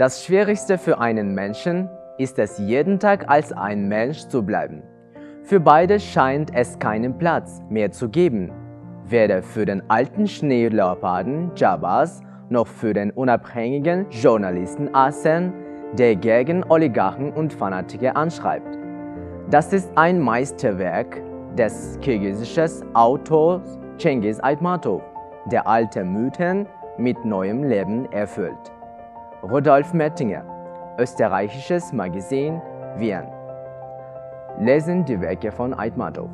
Das Schwierigste für einen Menschen ist es, jeden Tag als ein Mensch zu bleiben. Für beide scheint es keinen Platz mehr zu geben, weder für den alten Schneeleoparden Jabas noch für den unabhängigen Journalisten Asen, der gegen Oligarchen und Fanatiker anschreibt. Das ist ein Meisterwerk des kirgisischen Autors Cengiz Aitmatov, der alte Mythen mit neuem Leben erfüllt. Rudolf Mettinger, österreichisches Magazin Wien. Lesen die Werke von Aitmatov.